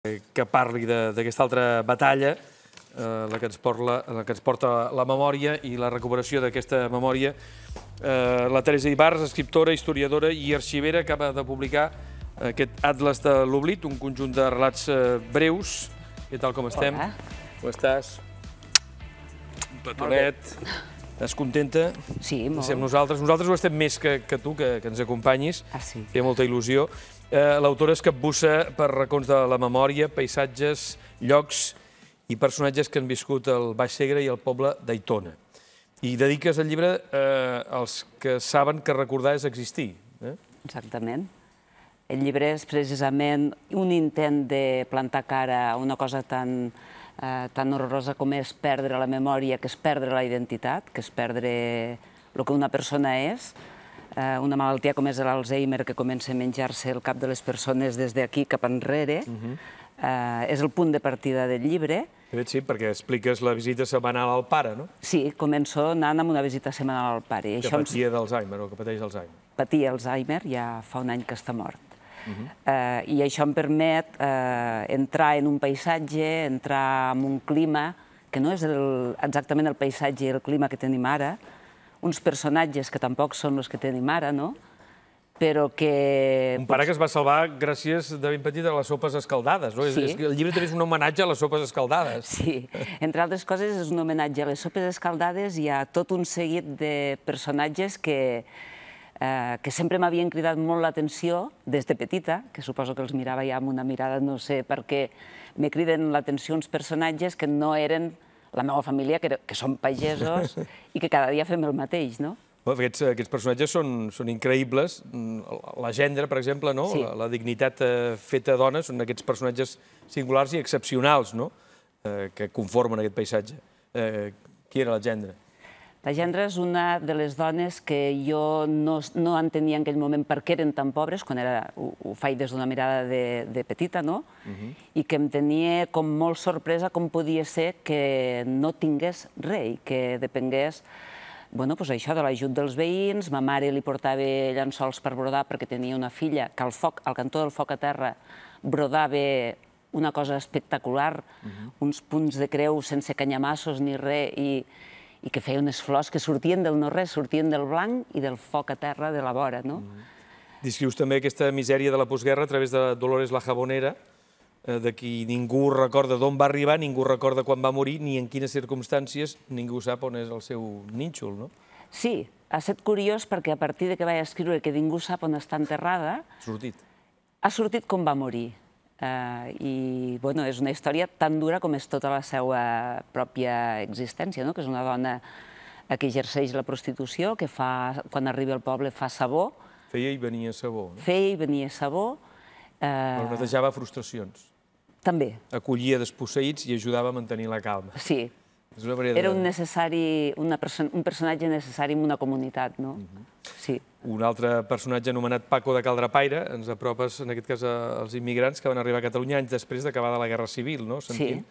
que parli d'aquesta altra batalla, eh, la, que ens porta, la que ens porta la memòria i la recuperació d'aquesta memòria. Eh, la Teresa Ibarz, escriptora, historiadora i arxivera, acaba de publicar aquest Atlas de l'Oblit, un conjunt de relats eh, breus. Què tal, com estem? Hola. Com estàs? Un petonet. Estàs contenta? Sí, molt. Estem nosaltres. Nosaltres ho estem més que, que tu, que, que ens acompanyis. Ah, sí. Té molta il·lusió. Eh, L'autora es capbussa per racons de la memòria, paisatges, llocs i personatges que han viscut al Baix Segre i al poble d'Aitona. I dediques el llibre eh, als que saben que recordar és existir. Eh? Exactament. El llibre és precisament un intent de plantar cara a una cosa tan, eh, tan horrorosa com és perdre la memòria, que és perdre la identitat, que és perdre el que una persona és, eh, una malaltia com és l'Alzheimer, que comença a menjar-se el cap de les persones des d'aquí cap enrere, eh, és el punt de partida del llibre. De fet, sí, perquè expliques la visita setmanal al pare, no? Sí, començo anant amb una visita setmanal al pare. I Que això ens- patia d'Alzheimer o que pateix d'Alzheimer. patia Alzheimer, ja fa un any que està mort. Eh, I això em permet eh, entrar en un paisatge, entrar en un clima que no és el, exactament el paisatge i el clima que tenim ara, uns personatges que tampoc són els que tenim ara, no? però que... Un pare que es va salvar gràcies de ben petit a les sopes escaldades, no? Sí. És, el llibre també és un homenatge a les sopes escaldades. Sí, entre altres coses és un homenatge a les sopes escaldades i a tot un seguit de personatges que, eh, que sempre m'havien cridat molt l'atenció des de petita, que suposo que els mirava ja amb una mirada, no sé per què, me criden l'atenció uns personatges que no eren la meva família, que, era- que són pagesos i que cada dia fem el mateix, no? Aquests, aquests personatges són, són increïbles. Mm, La gendre, per exemple, no? Sí. la, la dignitat eh, feta dona, són aquests personatges singulars i excepcionals no? eh, que conformen aquest paisatge. Eh, qui era la gendre? La Gendra és una de les dones que jo no, no entenia en aquell moment per què eren tan pobres, quan era, ho, ho faig des d'una mirada de, de petita, no? I que em tenia com molt sorpresa com podia ser que no tingués res, i que depengués bueno, pues això de l'ajut dels veïns, ma mare li portava llençols per brodar perquè tenia una filla que al, foc, al cantó del foc a terra brodava una cosa espectacular, uns punts de creu sense canyamassos ni res, i, i que feia unes flors que sortien del no-res, sortien del blanc i del foc a terra de la vora, no? Descrius també aquesta misèria de la postguerra a través de Dolores la Jabonera, eh, de qui ningú recorda d'on va arribar, ningú recorda quan va morir, ni en quines circumstàncies, ningú sap on és el seu nínxol, no? Sí, ha estat curiós perquè a partir de que vaig escriure que ningú sap on està enterrada, Sortit. ha sortit com va morir. Uh, I bueno, és una història tan dura com és tota la seva pròpia existència, no? que és una dona a que exerceix la prostitució, que fa, quan arriba al poble fa sabó, Feia i venia sabó. No? feia i venia sabó, Però uh, netejava frustracions. també, Acollia desposseïts i ajudava a mantenir la calma. sí. És una Era un, necessari, una perso un personatge necessari en una comunitat, no? Sí. Un altre personatge anomenat Paco de Caldrapaire, ens apropes, en aquest cas, als immigrants que van arribar a Catalunya anys després d'acabada la Guerra Civil, no? Sentint,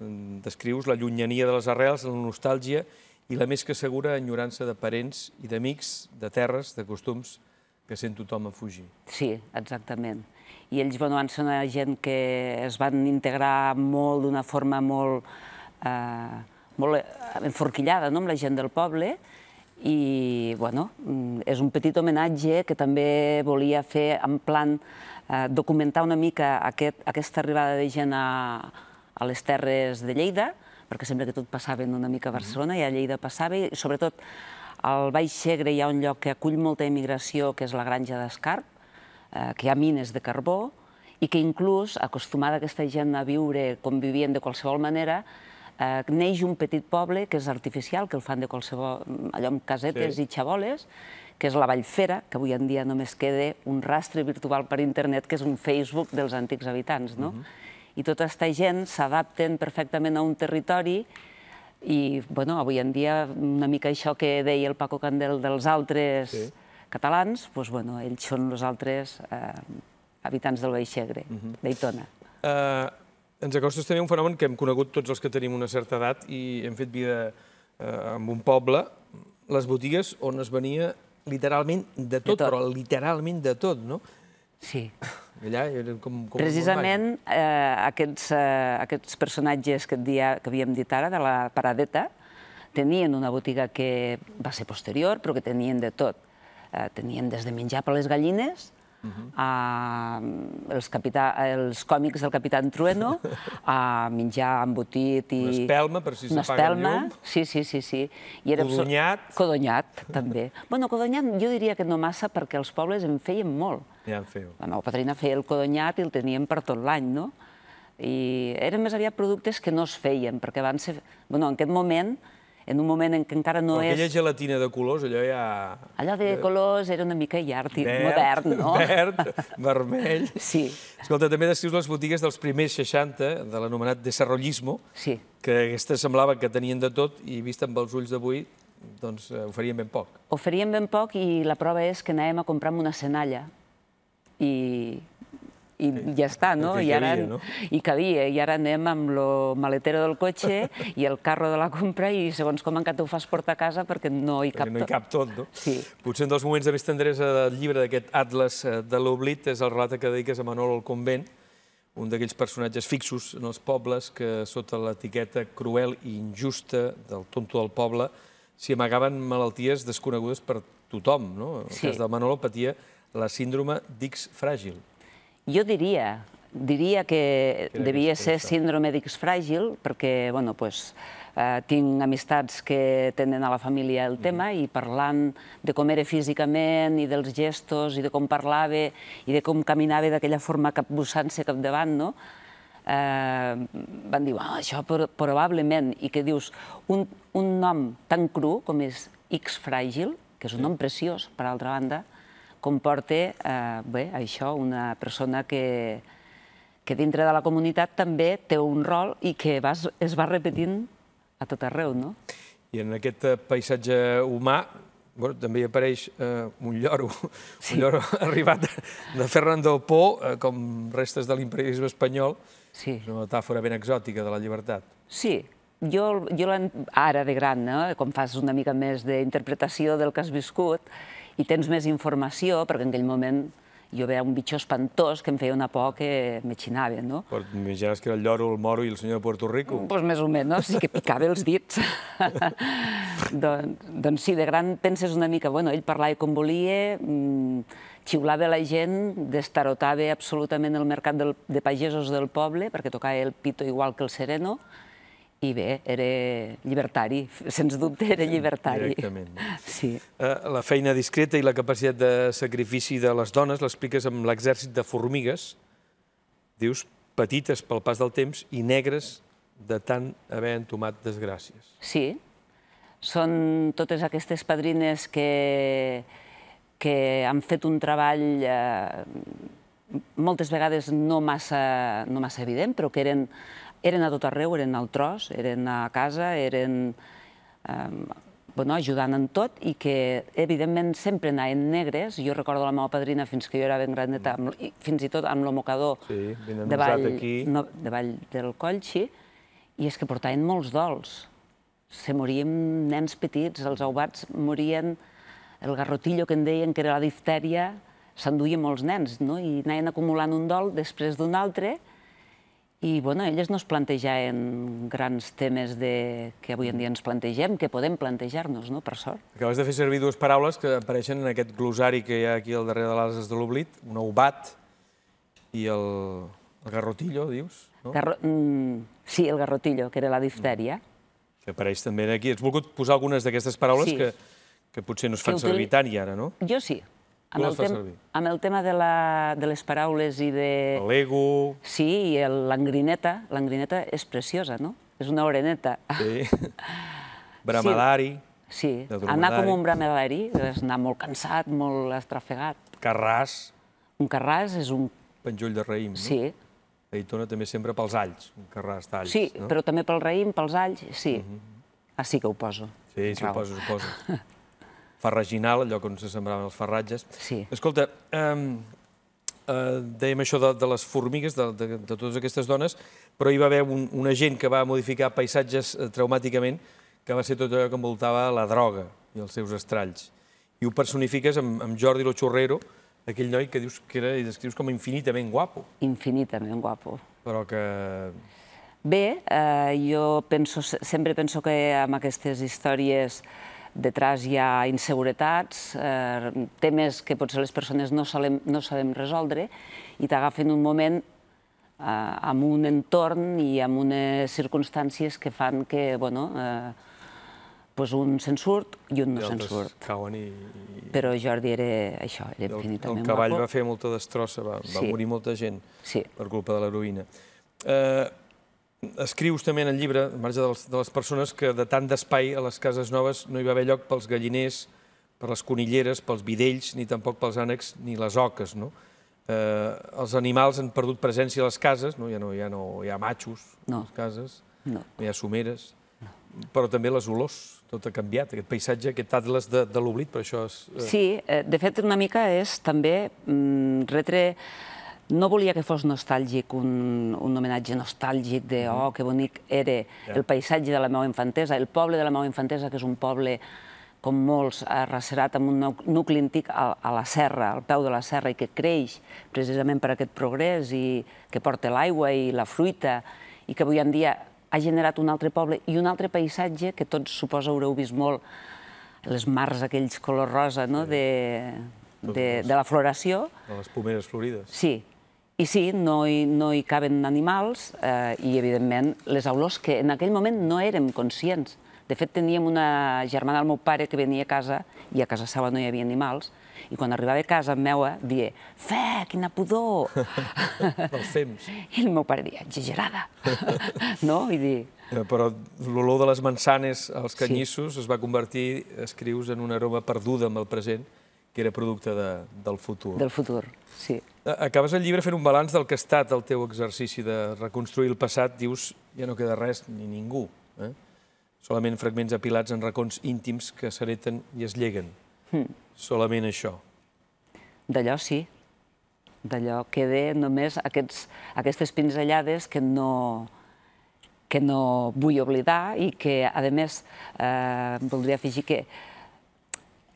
mm, Descrius la llunyania de les arrels, la nostàlgia i la més que segura enyorança de parents i d'amics, de terres, de costums, que sent tothom a fugir. Sí, exactament. I ells bueno, van ser una gent que es van integrar molt d'una forma molt, eh, molt eh, enforquillada no? amb la gent del poble i bueno, mm, és un petit homenatge que també volia fer en plan eh, documentar una mica aquest, aquesta arribada de gent a, a les terres de Lleida, perquè sembla que tot passava una mica a Barcelona, i a Lleida passava, i sobretot al Baix Segre hi ha un lloc que acull molta immigració, que és la Granja d'Escarp, eh, que hi ha mines de carbó, i que inclús, acostumada aquesta gent a viure com vivien de qualsevol manera, eh, neix un petit poble que és artificial, que el fan de qualsevol, allò amb casetes Sí. i xaboles, que és la Vallfera, que avui en dia només queda un rastre virtual per internet, que és un Facebook dels antics habitants, no? I tota aquesta gent s'adapten perfectament a un territori i, bueno, avui en dia, una mica això que deia el Paco Candel dels altres Sí. catalans, doncs, bueno, ells són els altres eh, habitants del Baix Segre, d'Aitona. Eh, ens acostes també a un fenomen que hem conegut tots els que tenim una certa edat i hem fet vida eh, en un poble, les botigues on es venia literalment de tot, tot. però literalment de tot, no? Sí. Allà eren com... com Precisament eh, aquests, eh, aquests personatges que, dia, que havíem dit ara, de la paradeta, tenien una botiga que va ser posterior, però que tenien de tot. Eh, tenien des de menjar per les gallines, uh -huh. a, els, capità, els còmics del Capitán Trueno, a menjar embotit i... Una espelma, per si s'apaga el llum. Sí, sí, sí, sí. I era codonyat. Codonyat, també. bueno, codonyat jo diria que no massa perquè els pobles en feien molt. Ja en feu. La meva padrina feia el codonyat i el teníem per tot l'any, no? I eren més aviat productes que no es feien, perquè van ser... Bueno, en aquest moment en un moment en què encara no Però és... aquella gelatina de colors, allò ja... Allò de colors era una mica llard, verd, modern, no? Verd, vermell... Sí. Escolta, també descrius les botigues dels primers 60, de l'anomenat desarrollismo, sí. que aquestes semblava que tenien de tot i vist amb els ulls d'avui, doncs eh, oferien ben poc. Oferien ben poc i la prova és que anàvem a comprar una senalla i i ja està, no? I ara, cabia, no? I cabia, i ara anem amb el maletero del cotxe i el carro de la compra i segons com encara ho fas portar a casa perquè no hi cap perquè no hi cap tot, no? Sí. Potser un dels moments de més tendresa del llibre d'aquest Atlas eh, de l'oblit és el relat que dediques a Manolo al convent, un d'aquells personatges fixos en els pobles que, sota l'etiqueta cruel i injusta del tonto del poble, s'hi amagaven malalties desconegudes per tothom. No? En el sí. cas de Manolo patia la síndrome d'X fràgil. Jo diria, diria que devia ser síndrome d'X fràgil, perquè, bueno, pues, eh, tinc amistats que tenen a la família el tema i parlant de com era físicament i dels gestos i de com parlava i de com caminava d'aquella forma capbussant-se capdavant, no? Eh, van dir, això pro probablement, i que dius, un, un nom tan cru com és X fràgil, que és un nom preciós, per altra banda, comporta eh, bé, això, una persona que, que dintre de la comunitat també té un rol i que es va repetint a tot arreu, no? I en aquest eh, paisatge humà bueno, també hi apareix eh, un lloro, Sí. un lloro arribat de, Fernando Po, eh, com restes de l'imperialisme espanyol, Sí. és una metàfora ben exòtica de la llibertat. Sí, jo, jo ara de gran, no? com fas una mica més d'interpretació del que has viscut i tens més informació, perquè en aquell moment jo veia un bitxo espantós que em feia una por que m'exinava, no? Però M'imagines que era el lloro, el moro i el senyor de Puerto Rico. Pues més o menys, sí que picava els dits. Don, doncs sí, de gran penses una mica, bueno, ell parlava com volia, mm, xiulava la gent, destarotava absolutament el mercat del, de pagesos del poble, perquè tocava el pito igual que el sereno, i bé, era llibertari, sens dubte era llibertari. Directament? Sí. Eh, la feina discreta i la capacitat de sacrifici de les dones l'expliques amb l'exèrcit de formigues, dius, petites pel pas del temps i negres de tant haver entomat desgràcies. Sí, són totes aquestes padrines que, que han fet un treball eh, moltes vegades no massa, no massa evident, però que eren, eren a tot arreu, eren al tros, eren a casa, eren eh, bueno, ajudant en tot i que, evidentment, sempre anaven negres. Jo recordo la meva padrina fins que jo era ben graneta, amb, fins i tot amb l'omocador Sí, de, vall, no, de Vall del Collxi, i és que portaven molts dols. Se morien nens petits, els aubats morien, el garrotillo que en deien que era la diftèria, s'enduia molts nens, no? i anaven acumulant un dol després d'un altre, i bueno, elles no es plantejaven grans temes de... que avui en dia ens plantegem, que podem plantejar-nos, no? per sort. Acabes de fer servir dues paraules que apareixen en aquest glosari que hi ha aquí al darrere de l'Ases de l'Oblit, un aubat i el, el garrotillo, dius? No? Garro... Mm, sí, el garrotillo, que era la diftèria. Que apareix també aquí. Has volgut posar algunes d'aquestes paraules Sí. que, que potser no es fan servir tant i ara, no? Jo sí. Tu les fas servir? amb el tema de, la, de les paraules i de... L'ego... Sí, i el- l'angrineta, l'angrineta és preciosa, no? És una oreneta. Sí. Bramadari, Sí, De anar com un bramadari és anar molt cansat, molt estrafegat. Carràs, Un carràs és un... penjoll de raïm. No? Sí, Aitona també sempre pels alls, un carràs d'alls. sí, no? però també pel raïm, pels alls, sí. Ah, sí que ho poso. Sí, sí, ho Raó. poso, ho poso. Farraginal, allò on se sembraven els farratges. Sí. Escolta, um, uh, dèiem això de, de les formigues, de, de, de totes aquestes dones, però hi va haver un, un agent que va modificar paisatges eh, traumàticament, que va ser tot allò que envoltava la droga i els seus estralls. I ho personifiques amb, amb Jordi Lo Chorrero, aquell noi que dius que era, i descrius com infinitament guapo. Infinitament guapo. Però que... Bé, eh, jo penso, sempre penso que amb aquestes històries detrás hi ha inseguretats, eh, temes que potser les persones no sabem, no sabem resoldre i t'agafen un moment eh, amb un entorn i amb unes circumstàncies que fan que, bueno, eh, pues un se'n surt i un no se'n surt. cauen i... Però Jordi era això, era infinitament guapo. El cavall va fer molta destrossa, va, sí. va morir molta gent sí. per culpa de l'heroïna. Eh, escrius també en el llibre, al marge de les, de les persones, que de tant d'espai a les cases noves no hi va haver lloc pels galliners, per les conilleres, pels vidells, ni tampoc pels ànecs ni les oques, no? Eh, els animals han perdut presència a les cases, no? Ja, no, ja no hi ha matxos no. a les cases, no. no hi ha someres, no. però també les olors, tot ha canviat, aquest paisatge, aquest atles de, de l'oblit, per això... És, eh... Sí, eh, de fet, una mica és també mm, retre no volia que fos nostàlgic, un, un homenatge nostàlgic de, oh, que bonic era el paisatge de la meva infantesa, el poble de la meva infantesa, que és un poble com molts, arracerat amb un nucli antic a, a la serra, al peu de la serra, i que creix precisament per aquest progrés i que porta l'aigua i la fruita, i que avui en dia ha generat un altre poble i un altre paisatge que tots suposa haureu vist molt, les mars aquells color rosa no? de, de, de la floració. De les pomeres florides. Sí, i sí, no hi, no hi caben animals eh, i, evidentment, les olors que en aquell moment no érem conscients. De fet, teníem una germana del meu pare que venia a casa i a casa seva no hi havia animals i quan arribava a casa meua dia «Fe, quina pudor!» Dels fems. I el meu pare dia «Exagerada!» No? I dir... Eh, però l'olor de les mansanes als canyissos sí. es va convertir, escrius, en una aroma perduda amb el present que era producte de, del futur. Del futur, sí. Acabes el llibre fent un balanç del que ha estat el teu exercici de reconstruir el passat. Dius, ja no queda res ni ningú. Eh? Solament fragments apilats en racons íntims que s'hereten i es lleguen. Mm. Solament això. D'allò sí. D'allò queda només aquests, aquestes pinzellades que no, que no vull oblidar i que, a més, eh, voldria afegir que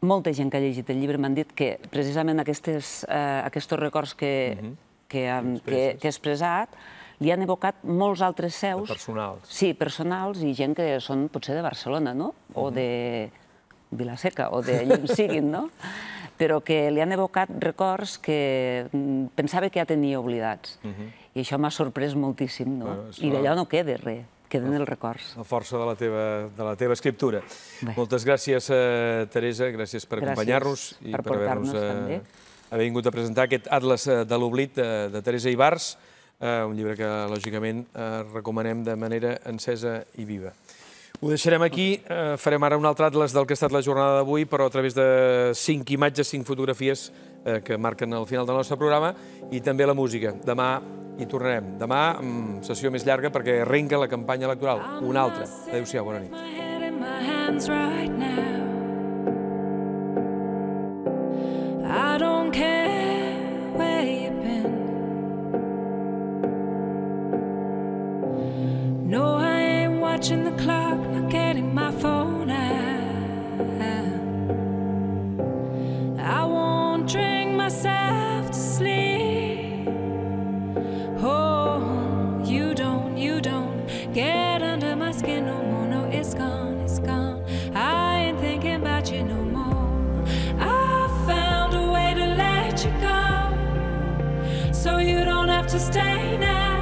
molta gent que ha llegit el llibre m'han dit que precisament aquestes, eh, aquests records que, uh mhm. -huh. que, que, que he expressat li han evocat molts altres seus. De personals. Sí, personals i gent que són potser de Barcelona, no? O uh mhm. -huh. de Vilaseca, o de llum siguin, no? Però que li han evocat records que mm, pensava que ja tenia oblidats. Uh mhm. -huh. I això m'ha sorprès moltíssim, no? Bueno, I d'allò no queda res queden els records. La força de la teva, de la teva escriptura. Bé. Moltes gràcies, eh, Teresa, gràcies per acompanyar-nos i per, per haver-nos eh, haver vingut a presentar aquest Atlas eh, de l'oblit de, de Teresa Ibars, eh, un llibre que, lògicament, eh, recomanem de manera encesa i viva. Ho deixarem aquí, farem ara un altre atlas del que ha estat la jornada d'avui, però a través de cinc imatges, cinc fotografies eh, que marquen el final del nostre programa, i també la música. Demà hi tornarem. Demà, mm, sessió més llarga, perquè arrenca la campanya electoral. Una altra. Adéu-siau, bona nit. I don't care been No, I watching the clock, don't have